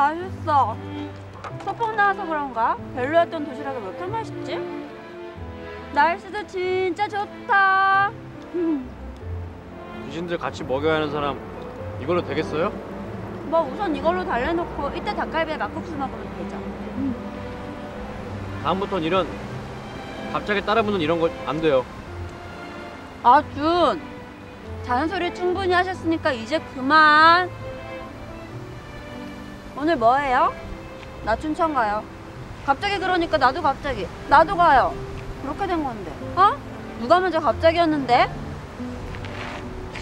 맛있어. 소풍 나와서 그런가? 별로였던 도시락이 왜 이렇게 맛있지? 날씨도 진짜 좋다. 귀신들 같이 먹여야 하는 사람 이걸로 되겠어요? 뭐 우선 이걸로 달래놓고 이때 닭갈비에 막국수 먹으면 되죠. 다음부턴 이런 갑자기 따라붙는 이런 거 안 돼요. 아, 준. 잔소리 충분히 하셨으니까 이제 그만. 오늘 뭐 해요? 나 춘천 가요. 갑자기 그러니까 나도 갑자기. 나도 가요. 그렇게 된 건데. 어? 누가 먼저 갑자기였는데?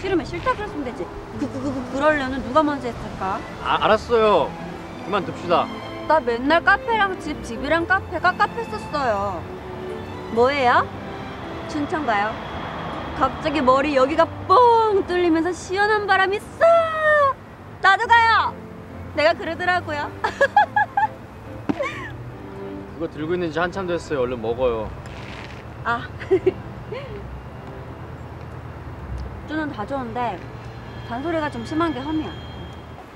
싫으면 싫다 그랬으면 되지. 그, 그, 그, 그, 그러려는 누가 먼저 했을까? 아, 알았어요. 그만 둡시다. 나 맨날 카페랑 집, 집이랑 카페가 카페 썼어요. 뭐예요? 춘천 가요. 갑자기 머리 여기가 뻥 뚫리면서 시원한 바람이 싹! 나도 가요! 내가 그러더라고요. 그거 들고 있는 지 한참 됐어요. 얼른 먹어요. 아. 쭈는 다 좋은데 잔소리가 좀 심한 게 험이야.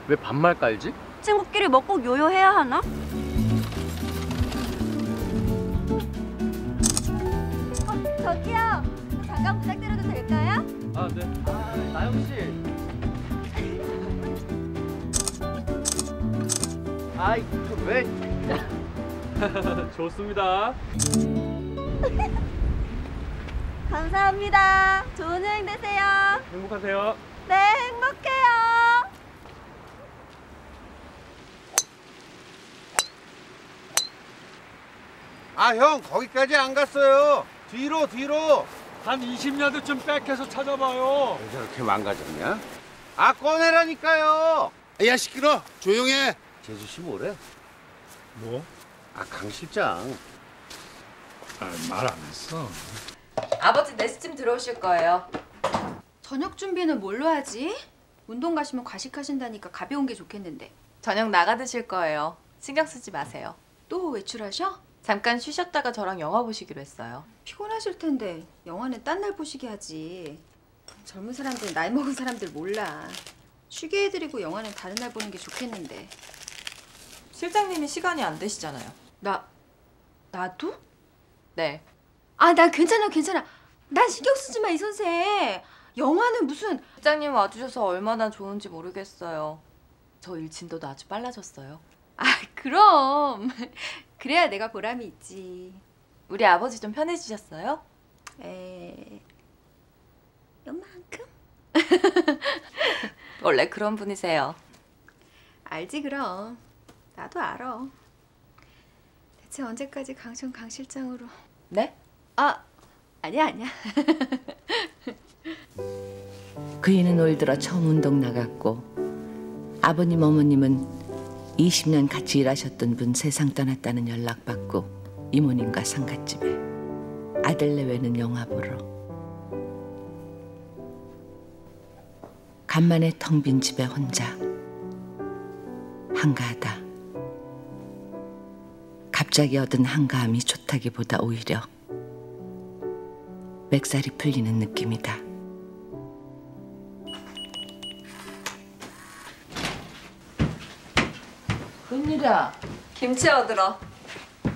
왜 반말 깔지? 친구끼리 먹고 요요해야 하나? 어, 저기요. 저 잠깐 부탁드려도 될까요? 아, 네. 아, 나영 씨. 아이, 그 왜? 좋습니다. 감사합니다. 좋은 여행 되세요. 행복하세요. 네, 행복해요. 아 형 거기까지 안 갔어요. 뒤로 뒤로. 한 20야드 좀 백해서 찾아봐요. 왜 저렇게 망가졌냐? 아 꺼내라니까요. 야 시끄러. 조용해. 제주 씨 뭐래? 뭐? 아 강 실장. 아, 말 안 했어. 아버지 4시쯤 들어오실 거예요. 저녁 준비는 뭘로 하지? 운동 가시면 과식하신다니까 가벼운 게 좋겠는데 저녁 나가 드실 거예요. 신경 쓰지 마세요. 또 외출하셔? 잠깐 쉬셨다가 저랑 영화 보시기로 했어요. 피곤하실 텐데 영화는 딴 날 보시게 하지 젊은 사람들 나이 먹은 사람들 몰라 쉬게 해드리고 영화는 다른 날 보는 게 좋겠는데 실장님이 시간이 안 되시잖아요. 나 나도? 네. 아 나 괜찮아 괜찮아 난 신경 쓰지 마 이 선생 영화는 무슨 실장님 와주셔서 얼마나 좋은지 모르겠어요. 저 일진도도 아주 빨라졌어요. 아 그럼 그래야 내가 보람이 있지 우리 아버지 좀 편해지셨어요? 에 요만큼? 원래 그런 분이세요. 알지 그럼 나도 알아. 대체 언제까지 강천 강 실장으로? 네? 아 아니야 아니야. 그이는 올 들어 처음 운동 나갔고 아버님 어머님은 20년 같이 일하셨던 분 세상 떠났다는 연락 받고 이모님과 상갓집에 아들 내외는 영화 보러. 간만에 텅 빈 집에 혼자 한가하다 갑자기 얻은 한가함이 좋다기보다 오히려 맥살이 풀리는 느낌이다. 웬일이야? 김치 얻으러.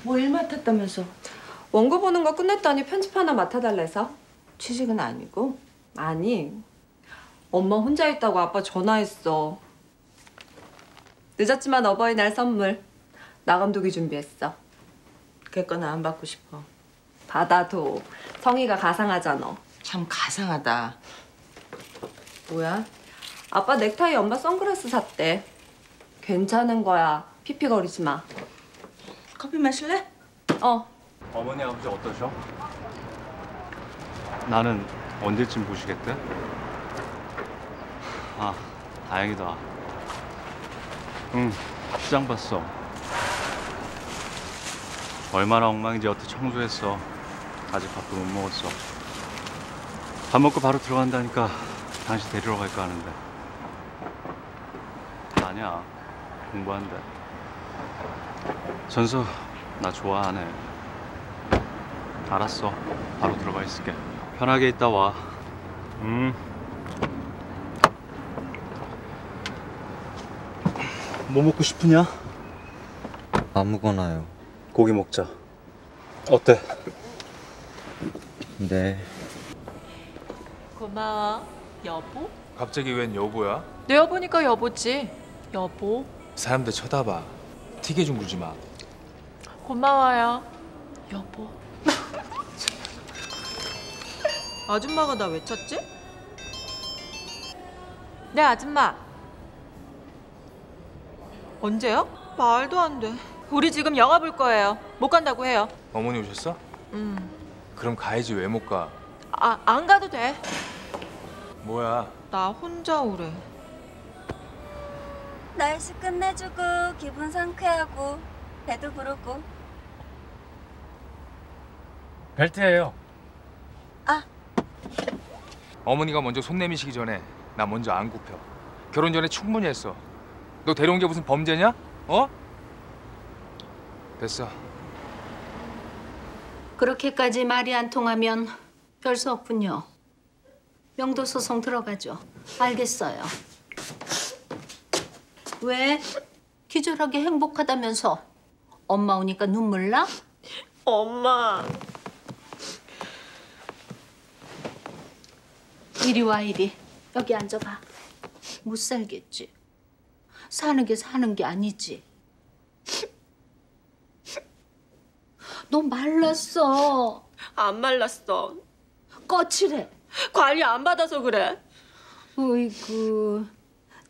뭐 일 맡았다면서? 원고 보는 거 끝냈더니 편집 하나 맡아달래서 취직은 아니고? 아니 엄마 혼자 있다고 아빠 전화했어 늦었지만 어버이날 선물 나 감독이 준비했어 걔거나 안 받고 싶어. 받아도 성의가 가상하잖아 참 가상하다. 뭐야? 아빠 넥타이 엄마 선글라스 샀대 괜찮은 거야 피피거리지 마 커피 마실래? 어, 어머니 아버지 어떠셔? 나는 언제쯤 보시겠대? 아, 다행이다. 응, 시장 봤어. 얼마나 엉망인지 여태 청소했어. 아직 밥도 못 먹었어. 밥 먹고 바로 들어간다니까 당신 데리러 갈까 하는데. 아니야, 공부한대. 전서 나 좋아하네. 알았어. 바로 들어가 있을게. 편하게 있다 와. 음. 뭐 먹고 싶으냐? 아무거나요. 고기 먹자. 어때? 네. 고마워. 여보? 갑자기 웬 여보야? 내 여보니까 여보지. 여보. 사람들 쳐다봐. 튀게 좀 굴지 마. 고마워요. 여보. 아줌마가 나 왜 찾지? 네, 아줌마. 언제요? 말도 안 돼. 우리 지금 영화 볼 거예요. 못 간다고 해요. 어머니 오셨어? 음. 그럼 가야지 왜 못 가? 아, 안 가도 돼. 뭐야? 나 혼자 오래. 날씨 끝내주고 기분 상쾌하고 배도 부르고 벨트예요. 어머니가 먼저 손 내미시기 전에 나 먼저 안 굽혀. 결혼 전에 충분히 했어. 너 데려온 게 무슨 범죄냐? 어? 됐어. 그렇게까지 말이 안 통하면 별 수 없군요. 명도 소송 들어가죠. 알겠어요. 왜? 기절하게 행복하다면서 엄마 오니까 눈물 나? 엄마. 이리 와 이리. 여기 앉아봐. 못 살겠지. 사는 게 사는 게 아니지. 너 말랐어. 안 말랐어. 거칠해. 관리 안 받아서 그래. 어이구.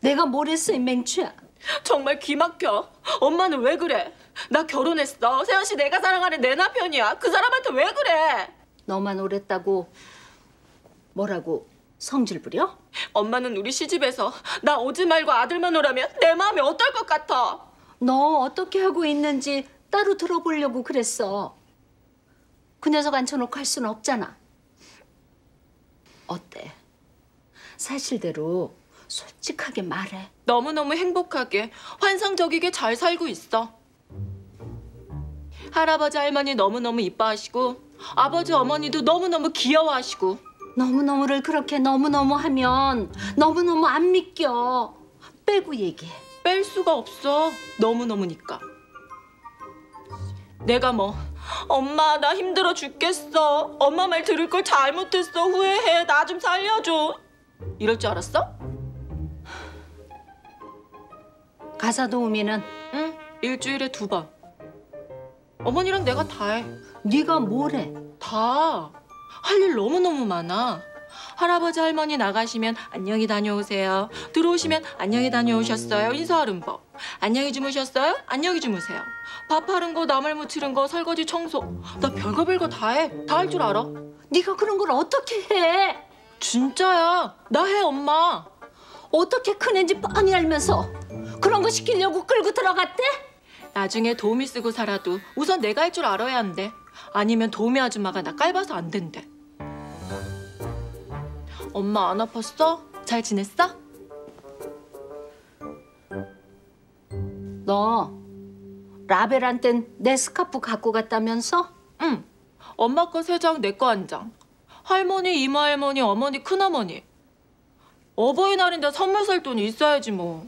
내가 뭘 했어 이 맹추야. 정말 귀 막혀. 엄마는 왜 그래? 나 결혼했어. 세연 씨 내가 사랑하는 내 남편이야. 그 사람한테 왜 그래? 너만 오랬다고 뭐라고 성질 부려? 엄마는 우리 시집에서 나 오지 말고 아들만 오라면 내 마음이 어떨 것 같아? 너 어떻게 하고 있는지 따로 들어보려고 그랬어. 그 녀석 앉혀놓고 할 수는 없잖아. 어때? 사실대로 솔직하게 말해. 너무너무 행복하게 환상적이게 잘 살고 있어. 할아버지 할머니 너무너무 이뻐하시고 아버지 어머니도 너무너무 귀여워하시고 너무너무를 그렇게 너무너무 하면 너무너무 안 믿겨. 빼고 얘기해. 뺄 수가 없어. 너무너무니까. 내가 뭐 엄마 나 힘들어 죽겠어. 엄마 말 들을 걸 잘못했어. 후회해. 나 좀 살려줘. 이럴 줄 알았어? 가사 도우미는 응. 일주일에 두 번. 어머니랑 내가 다 해. 네가 뭘 해? 다. 할 일 너무너무 많아. 할아버지 할머니 나가시면 안녕히 다녀오세요. 들어오시면 안녕히 다녀오셨어요. 인사하는 법. 안녕히 주무셨어요? 안녕히 주무세요. 밥 하는 거, 나물 무치는 거, 설거지, 청소. 나 별거 별거 다 해. 다 할 줄 알아. 네가 그런 걸 어떻게 해? 진짜야. 나 해, 엄마. 어떻게 큰 애인지 뻔히 알면서 그런 거 시키려고 끌고 들어갔대? 나중에 도우미 쓰고 살아도 우선 내가 할 줄 알아야 한대. 아니면 도우미 아줌마가 나 깔봐서 안 된대. 엄마 안 아팠어? 잘 지냈어? 너 라벨한텐 내 스카프 갖고 갔다면서? 응. 엄마 거 세 장, 내 거 한 장. 할머니, 이모 할머니, 어머니, 큰어머니. 어버이날인데 선물 살 돈이 있어야지 뭐.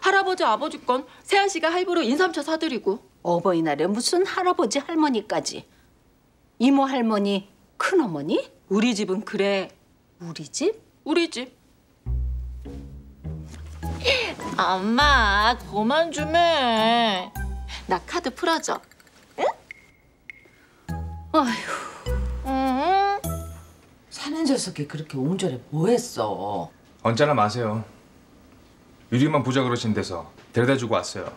할아버지, 아버지 건 세아 씨가 할부로 인삼차 사드리고. 어버이날에 무슨 할아버지 할머니까지 이모 할머니 큰어머니? 우리 집은 그래. 우리 집? 우리 집. 엄마, 그만 좀 해. 나 카드 풀어줘. 아휴 응? 사는 녀석이 그렇게 옹졸해 뭐했어? 언짢아 마세요. 유리만 보자 그러신 데서 데려다 주고 왔어요.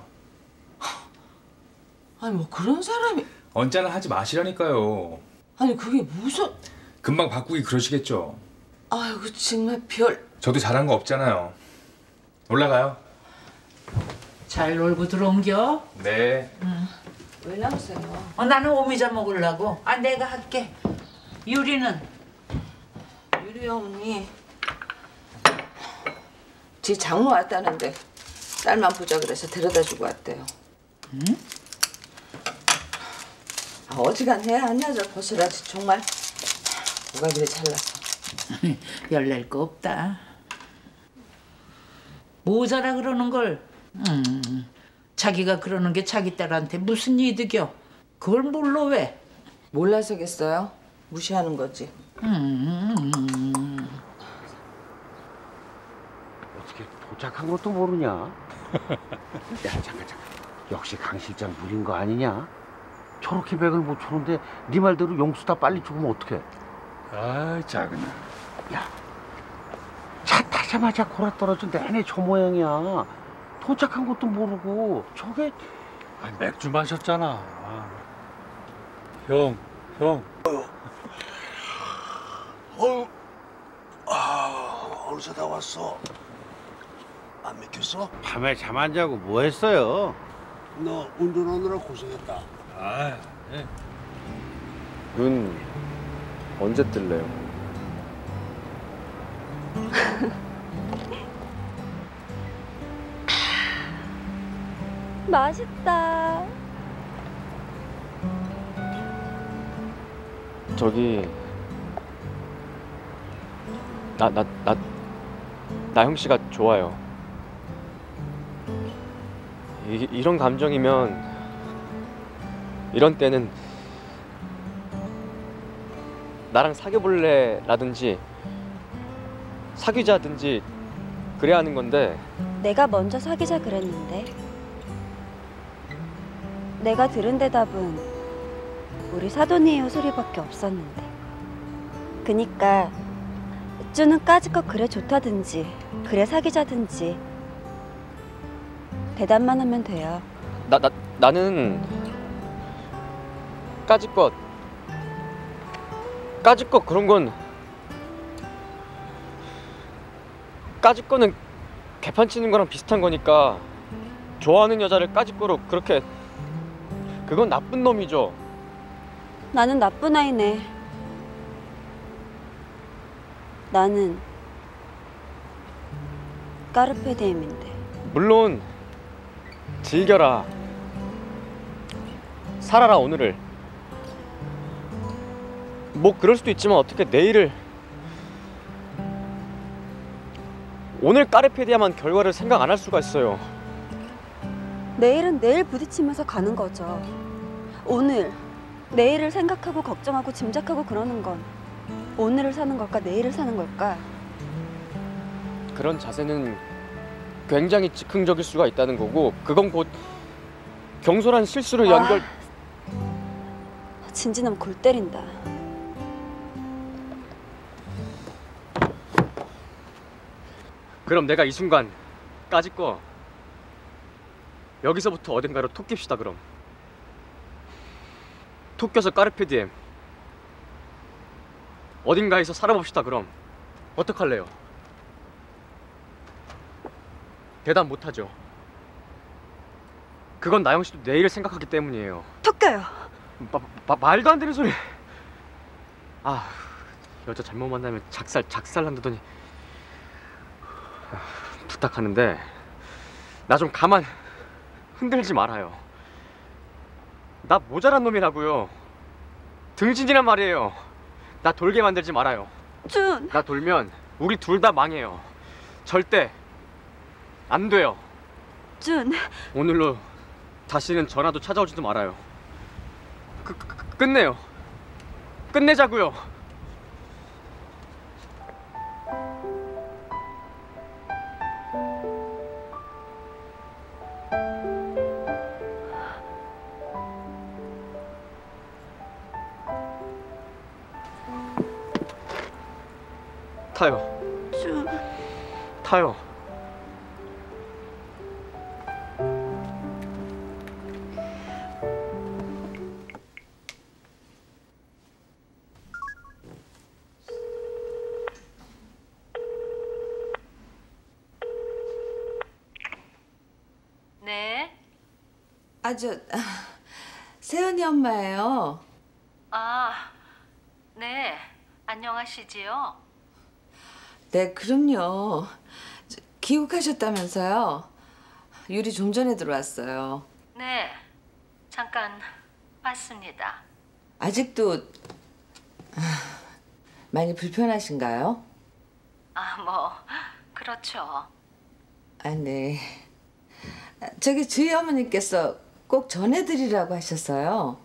아니 뭐 그런 사람이 언짢아 하지 마시라니까요. 아니 그게 무슨 금방 바꾸기 그러시겠죠. 아이고 정말 별 저도 잘한 거 없잖아요. 올라가요. 잘 놀고 들어온겨? 네. 왜 나오세요? 어, 나는 오미자 먹으려고. 아 내가 할게. 유리는 유리 언니. 지 장모 왔다는데 딸만 보자 그래서 데려다 주고 왔대요. 응? 아, 어지간해 한 여자 벗으라지 정말 뭐가 그리 잘났어. 열낼 거 없다. 모자라 그러는 걸 음, 자기가 그러는 게 자기 딸한테 무슨 이득이여? 그걸 몰라 왜? 몰라서겠어요? 무시하는 거지. 음, 어떻게 도착한 것도 모르냐? 야 잠깐 잠깐. 역시 강 실장 부린 거 아니냐? 저렇게 백을 못 쳐는데 네 말대로 용수 다 빨리 죽으면 어떡해? 아, 작은아. 차 타자마자 골아 떨어져 내내 저 모양이야. 도착한 것도 모르고 저게 아, 맥주 마셨잖아. 아. 형, 형. 어우, 아, 어디서 다 왔어? 안 믿겼어? 밤에 잠 안 자고 뭐 했어요? 너 운전하느라 고생했다. 아, 눈 언제 뜰래요? 맛있다. 저기 나 나 나 나형 씨가 좋아요. 이, 이런 감정이면 이런 때는 나랑 사귀어 볼래 라든지 사귀자든지 그래야 하는 건데 내가 먼저 사귀자 그랬는데. 내가 들은 대답은 우리 사돈이에요 소리밖에 없었는데. 그니까 쭈는 까짓것 그래 좋다든지 그래 사귀자든지 대답만 하면 돼요. 나, 나, 나는 까짓것 까짓것 그런 건 까짓 거는 개판 치는 거랑 비슷한 거니까 좋아하는 여자를 까짓 거로 그렇게 그건 나쁜 놈이죠 나는 나쁜 아이네. 나는 까르페디엠인데. 물론 즐겨라 살아라 오늘을 뭐 그럴 수도 있지만 어떻게 내일을 오늘 까르페디아만 결과를 생각 안 할 수가 있어요 내일은 내일 부딪히면서 가는 거죠. 오늘 내일을 생각하고 걱정하고 짐작하고 그러는 건 오늘을 사는 걸까 내일을 사는 걸까? 그런 자세는 굉장히 즉흥적일 수가 있다는 거고 그건 곧 경솔한 실수로 연결 진진하면 골 때린다. 그럼 내가 이 순간 까짓 거 여기서부터 어딘가로 톡 깁시다 그럼. 톡 껴서 까르페디엠 어딘가에서 살아봅시다 그럼. 어떡할래요? 대답 못하죠. 그건 나영 씨도 내일을 생각하기 때문이에요. 마, 마, 말도 안 되는 소리. 아 여자 잘못 만나면 작살 작살 난다더니. 아, 부탁하는데 나 좀 가만 흔들지 말아요 나 모자란 놈이라고요 등진이란 말이에요 나 돌게 만들지 말아요 준. 나 돌면 우리 둘 다 망해요 절대 안 돼요 준. 오늘로 다시는 전화도 찾아오지도 말아요. 그, 그, 그, 끝내요. 끝내자고요. 타요. 네. 아, 저, 아, 세연이 엄마예요. 아, 네. 안녕하시지요? 네, 그럼요. 저, 귀국하셨다면서요? 유리 좀 전에 들어왔어요. 네. 잠깐 왔습니다. 아직도 아, 많이 불편하신가요? 아, 뭐 그렇죠. 아, 네. 저기 주희 어머니께서 꼭 전해드리라고 하셨어요.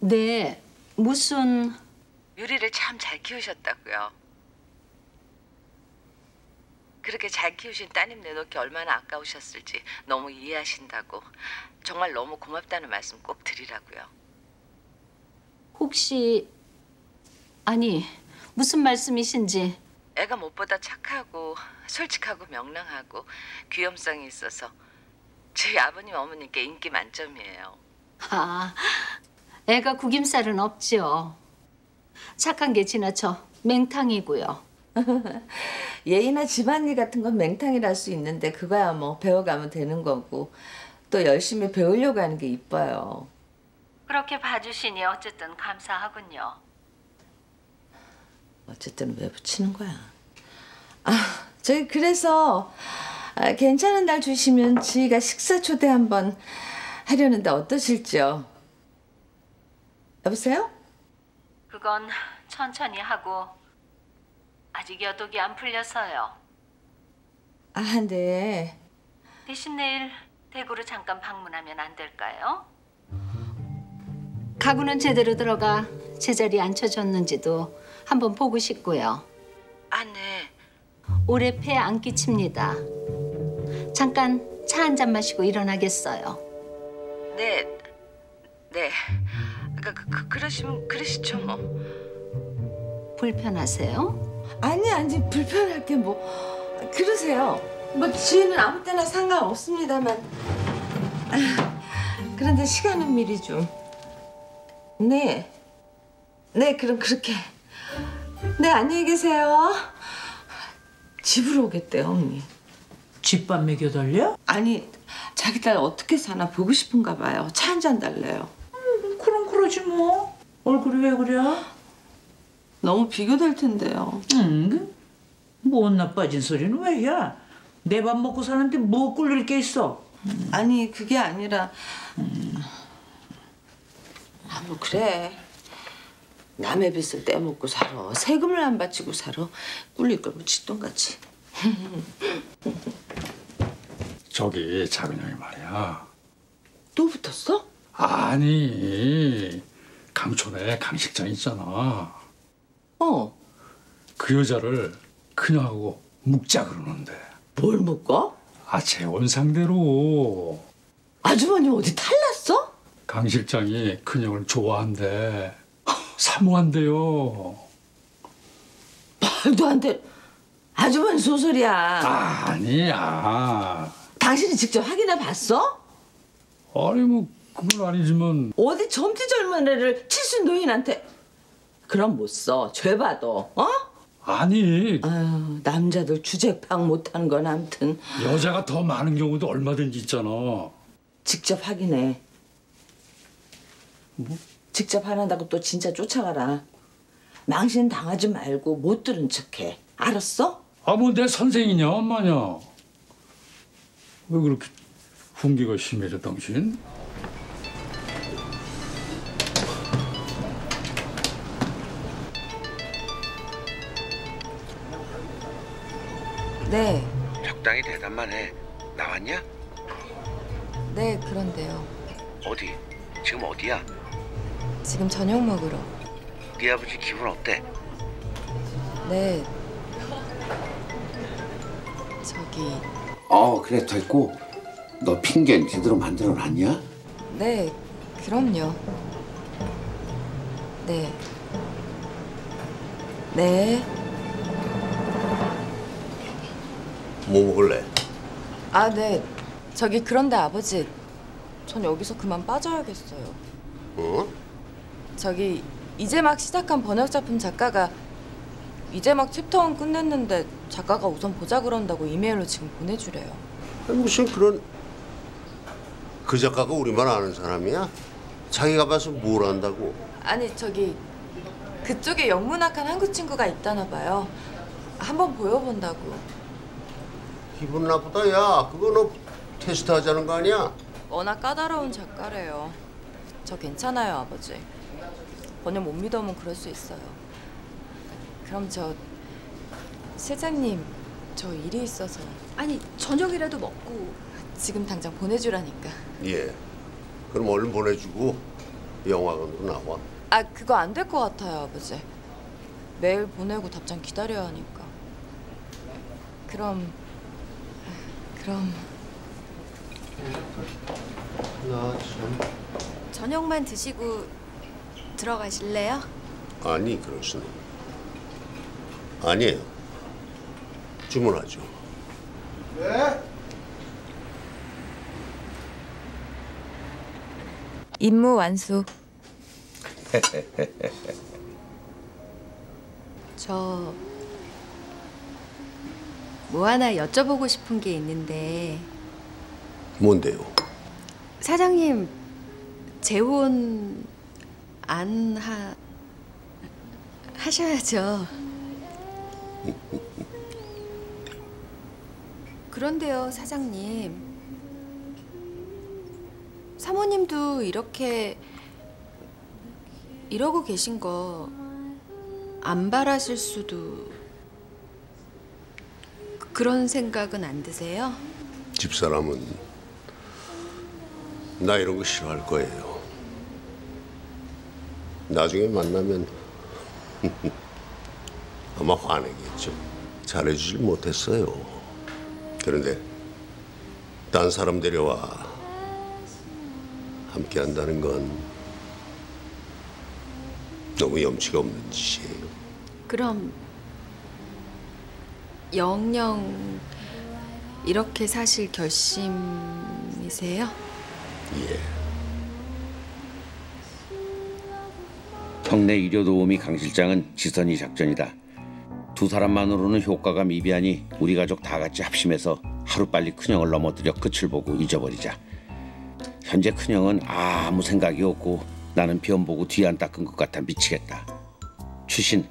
네, 무슨 유리를 참 잘 키우셨다고요. 그렇게 잘 키우신 따님 내놓기 얼마나 아까우셨을지 너무 이해하신다고 정말 너무 고맙다는 말씀 꼭 드리라고요. 혹시 아니 무슨 말씀이신지 애가 무엇보다 착하고 솔직하고 명랑하고 귀염성이 있어서 저희 아버님 어머님께 인기 만점이에요. 아 애가 구김살은 없지요. 착한 게 지나쳐 맹탕이고요. 예의나 집안일 같은 건 맹탕이랄 수 있는데 그거야 뭐 배워가면 되는 거고 또 열심히 배우려고 하는 게 이뻐요. 그렇게 봐주시니 어쨌든 감사하군요. 어쨌든 왜 붙이는 거야? 아, 저희 그래서 아, 괜찮은 날 주시면 지희가 식사 초대 한번 하려는데 어떠실지요? 여보세요? 그건 천천히 하고 아직 여독이 안 풀려서요. 아, 네. 대신 내일 대구로 잠깐 방문하면 안 될까요? 가구는 제대로 들어가 제자리에 앉혀졌는지도 한번 보고 싶고요. 아, 네. 올해 폐에 안 끼칩니다. 잠깐 차 한 잔 마시고 일어나겠어요. 네. 네. 그, 그, 그, 그러시면 그러시죠 뭐. 불편하세요? 아니 아니 불편할 게 뭐 그러세요. 뭐 지혜는 아무 때나 상관없습니다만 아, 그런데 시간은 미리 좀. 네. 네 그럼 그렇게. 네 안녕히 계세요. 집으로 오겠대요 언니. 집밥 먹여달려? 아니 자기 딸 어떻게 사나 보고 싶은가 봐요. 차 한 잔 달래요. 그럼 그러지 뭐. 얼굴이 왜 그래? 너무 비교될 텐데요. 응? 못 나 빠진 소리는 왜 해? 내밥 먹고 사는데 뭐 꿀릴 게 있어? 아니 그게 아니라 아뭐 그래 남의 빚을 떼먹고 살아 세금을 안 바치고 살아 꿀릴 걸뭐 쥐똥같이 저기 작은 형이 말이야. 또 붙었어? 아니 강촌에 강식장 있잖아. 어. 그 여자를 그녀하고 묵자 그러는데. 뭘 묶어? 아 재혼 상대로. 아주머니 어디 탈났어? 강 실장이 그녀를 좋아한대. 사모한대요. 말도 안 돼. 아주머니 소설이야. 아니야. 당신이 직접 확인해 봤어? 아니 뭐 그건 아니지만 어디 젊디 젊은 애를 칠순 노인한테 그럼 못 써. 죄 봐도. 어? 아니 아유, 남자들 주제 파악 못하는 건 아무튼 여자가 더 많은 경우도 얼마든지 있잖아. 직접 확인해. 뭐? 직접 하는다고 또 진짜 쫓아가라. 망신 당하지 말고 못 들은 척해. 알았어? 아 뭐 내 선생이냐 엄마냐. 왜 그렇게 훈기가 심해져 당신? 네, 적당히 대답만 해. 나왔냐? 네 그런데요. 어디? 지금 어디야? 지금 저녁 먹으러. 네 아버지 기분 어때? 네. 저기 어 그래 됐고 너 핑계는 제대로 만들어 놨냐? 네 그럼요. 네. 네. 뭐 먹을래? 아 네. 저기 그런데 아버지, 전 여기서 그만 빠져야겠어요. 어? 저기 이제 막 시작한 번역 작품 작가가 이제 막 챕터 1 끝냈는데 작가가 우선 보자 그런다고 이메일로 지금 보내주래요. 아니, 무슨 그런 그 작가가 우리만 아는 사람이야? 자기가 봐서 뭘 안다고? 아니 저기 그쪽에 영문학한 한국 친구가 있다나 봐요. 한번 보여본다고. 기분 나쁘다 야 그거 너 테스트 하자는 거 아니야? 워낙 까다로운 작가래요. 저 괜찮아요 아버지. 번역 못 믿으면 그럴 수 있어요. 그럼 저 실장님 저 일이 있어서 아니 저녁이라도 먹고 지금 당장 보내주라니까. 예. 그럼 얼른 보내주고 영화관으로 나와. 아 그거 안 될 것 같아요 아버지. 매일 보내고 답장 기다려야 하니까. 그럼 그럼 나 참. 저녁만 드시고 들어가실래요? 아니 그럴 수는. 아니에요. 주문하죠. 임무 완수. 저 뭐 하나 여쭤보고 싶은 게 있는데 뭔데요? 사장님 재혼 안 하, 하셔야죠. 그런데요, 사장님. 사모님도 이렇게 이러고 계신 거 안 바라실 수도 그런 생각은 안 드세요? 집사람은 나 이런 거 싫어할 거예요. 나중에 만나면 아마 화내겠죠. 잘해주질 못했어요. 그런데 딴 사람 데려와 함께 한다는 건 너무 염치가 없는 짓이에요. 그럼 영영 이렇게 사실 결심이세요? 예. 형내 의료 도우미 강 실장은 지선이 작전이다. 두 사람만으로는 효과가 미비하니 우리 가족 다 같이 합심해서 하루빨리 큰형을 넘어뜨려 끝을 보고 잊어버리자. 현재 큰형은 아무 생각이 없고 나는 변 보고 뒤 안 닦은 것 같아 미치겠다. 추신,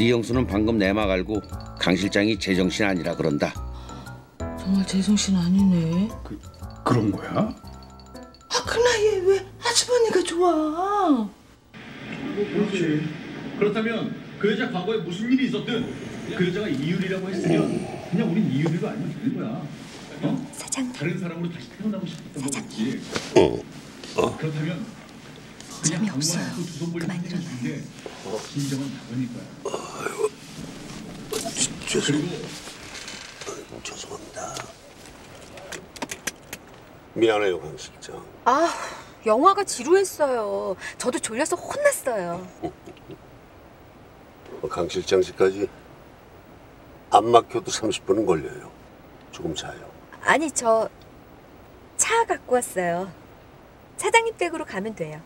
네 영수는 방금 내막 알고 강 실장이 제정신 아니라 그런다. 정말 제정신 아니네. 그런 거야? 아, 그 나이에 왜 아주머니가 좋아? 그렇지. 그렇다면 그 여자 과거에 무슨 일이 있었든 그 여자가 이유리라고 했으면 그냥 우린 이유리로 알면 되는 거야. 어? 사장님. 다른 사람으로 다시 태어나고 싶었던 거지. 어. 어. 그렇다면. 두손 벌려 살려주는 게 진정한 답이 니까요. 죄송. 죄송합니다. 미안해요, 강 실장. 아, 영화가 지루했어요. 저도 졸려서 혼났어요. 어, 강 실장 씨까지 안 막혀도 30분은 걸려요. 조금 자요. 아니, 저 차 갖고 왔어요. 사장님 댁으로 가면 돼요.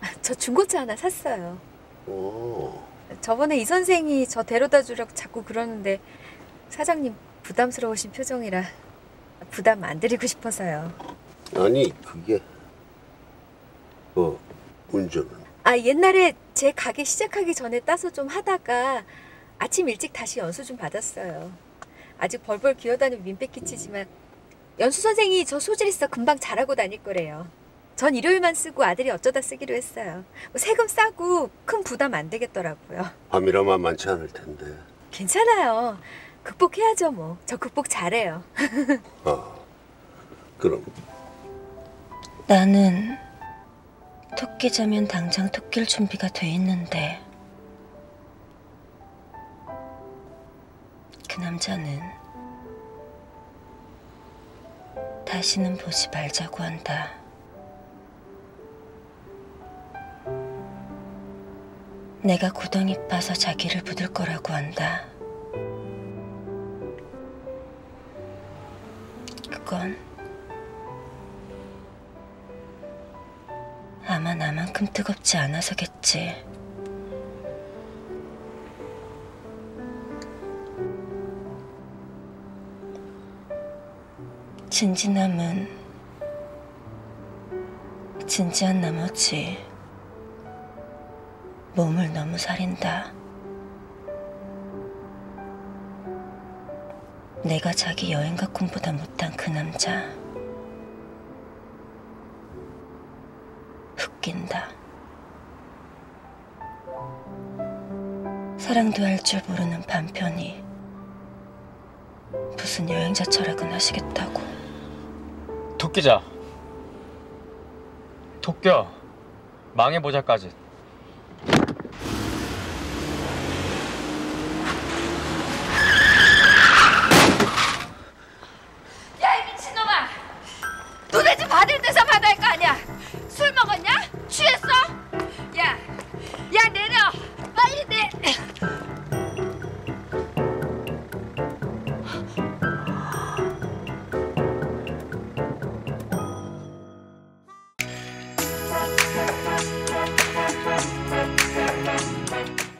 아, 저 중고차 하나 샀어요. 오. 저번에 이 선생이 저 데려다 주려고 자꾸 그러는데 사장님 부담스러우신 표정이라 부담 안 드리고 싶어서요. 아니 그게 어 운전은 아 옛날에 제 가게 시작하기 전에 따서 좀 하다가 아침 일찍 다시 연수 좀 받았어요. 아직 벌벌 기어다니는 민폐 끼치지만 연수 선생이 저 소질 있어 금방 잘하고 다닐 거래요. 전 일요일만 쓰고 아들이 어쩌다 쓰기로 했어요. 뭐 세금 싸고 큰 부담 안 되겠더라고요. 밤이라 만만치 않을 텐데. 괜찮아요. 극복해야죠 뭐. 저 극복 잘해요. 아 그럼 나는 토끼 자면 당장 토끼를 준비가 돼 있는데 그 남자는 다시는 보지 말자고 한다. 내가 구덩이 파서 자기를 묻을 거라고 한다. 그건 아마 나만큼 뜨겁지 않아서겠지. 진지남은 진지한 나머지 몸을 너무 사린다. 내가 자기 여행가 꿈보다 못한 그 남자. 웃긴다. 사랑도 할 줄 모르는 반편이 무슨 여행자 철학은 하시겠다고. 토끼자. 토껴. 망해보자까지.